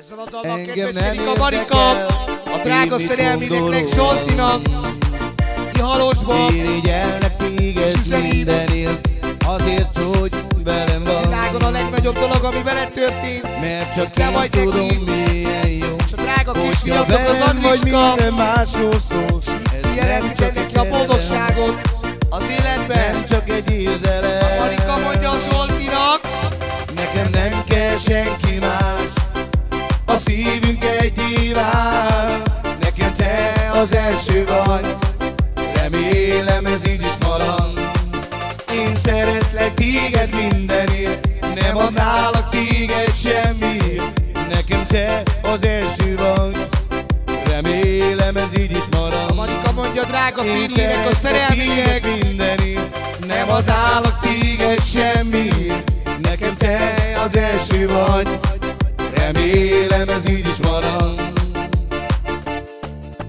Ezzel a dalban kedveskedik a Marika, a drága szerelmének Zsoltinak, Ihalosba, téged mindenért, azért, hogy velem van. Világon a legnagyobb dolog, ami veled történt, Mert csak Te vagy tudom, neki. milyen jó. és a drága kisfiatok az Andriska, csak egy neki a boldogságot az életben. nem csak egy érzelem. Marika mondja a Zsoltinak, Nekem nem kell senki más, a szívünk egy diván. Nekem te az első vagy, remélem ez így is marad. Én szeretlek téged mindenért, nem adnálak téged semmiért. Nekem te az első vagy, remélem ez így is marad. Marika mondja drága Én férjének, a téged mindenért, nem adnálak téged semmiért. Nekem te az első vagy, remélem ez így is marad.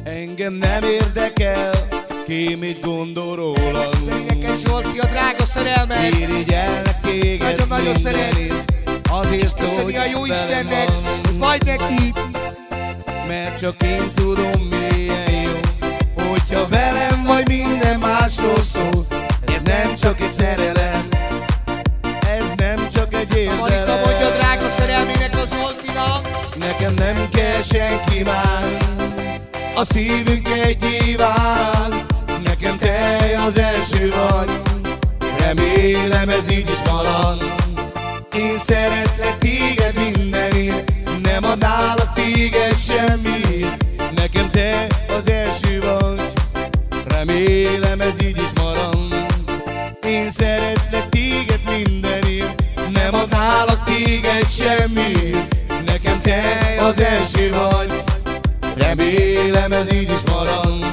Engem nem érdekel, ki mit gondol rólam. Üzenényeket Zsolti, a drága szerelmet, Irigyelnek téged Nagyon-nagyon szeret. mindenért, azért, köszöni a jó Istennek, hogy vagy neki, Mert csak én tudom milyen jó Hogyha velem vagy minden másról szól Ez nem csak egy szerelem Nekem nem kell senki más. A szívünk egy diván Nekem te az első vagy. Remélem ez így is marad. Én szeretlek téged mindenért. Nem adnálak téged semmiért. Nekem te az első vagy. Remélem ez így is marad. Én szeretlek téged mindenért. Nem adnálak téged semmiért te az első vagy. Remélem ez így is marad.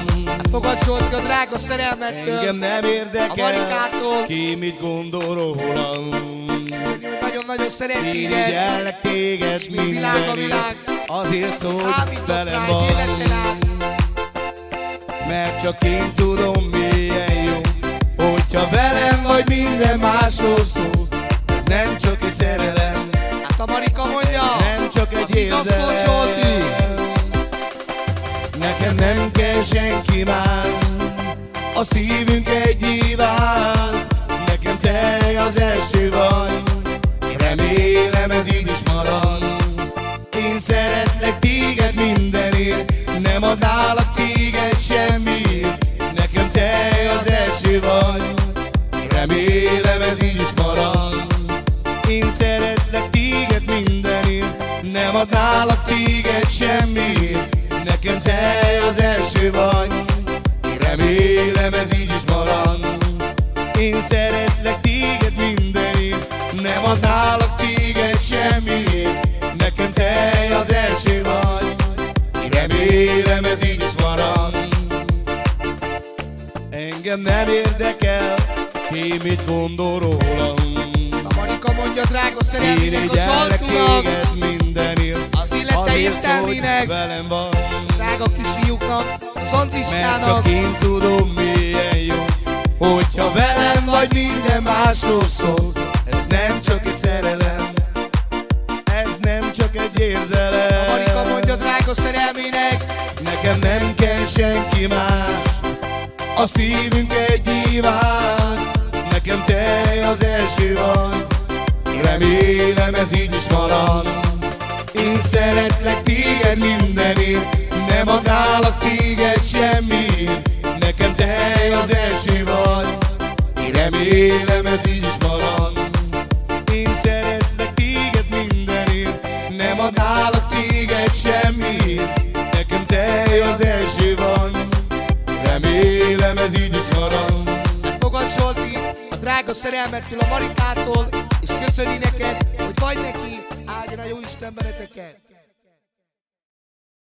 Fogad Zsolti a drága szerelmettől, Engem nem A érdekel Marikától. Ki mit gondol rólam. Nagyon-nagyon szeret téged, Irigyellek téged Mint világ a. Azért, hogy velem át, Mert csak én tudom milyen jó Hogyha velem vagy minden másról szól Ez nem csak egy szerelem. Hát a Marika mondja, az igaz szó érzelem Zsolti, Nekem nem kell senki más. A szívünk egy diván adnálak téged semmiért Nekem te az első vagy. Remélem ez így is marad. Én szeretlek téged mindenért. Nem adnálak téged semmiért Nekem te az első vagy. Remélem ez így is marad. Engem nem érdekel Ki mit gondol rólam a Marika mondja drága szerelmének a Irigyellek Zsoltinak, téged mindenért. Az illete értelmének. velem van. Drága kisfiúknak, az Mert Andriskának, csak én tudom milyen jó Hogyha velem vagy minden másról szól. Ez nem csak egy szerelem. Ez nem csak egy érzelem. A Marika mondja drága szerelmének, Nekem nem kell senki más. A szívünk egy diván Nekem te az első vagy Remélem ez így is marad. Én szeretlek téged mindenért Nem adnálak téged semmiért. Nekem te az első vagy. Remélem ez így is marad. Én szeretlek téged mindenért Nem adnálak téged semmiért. Nekem te az első vagy. Remélem ez így is marad. Hát fogad Zsolti, a drága szerelmettől a Marikától, és köszöni neked, hogy vagy neki, áldjon a jó Isten benneteket.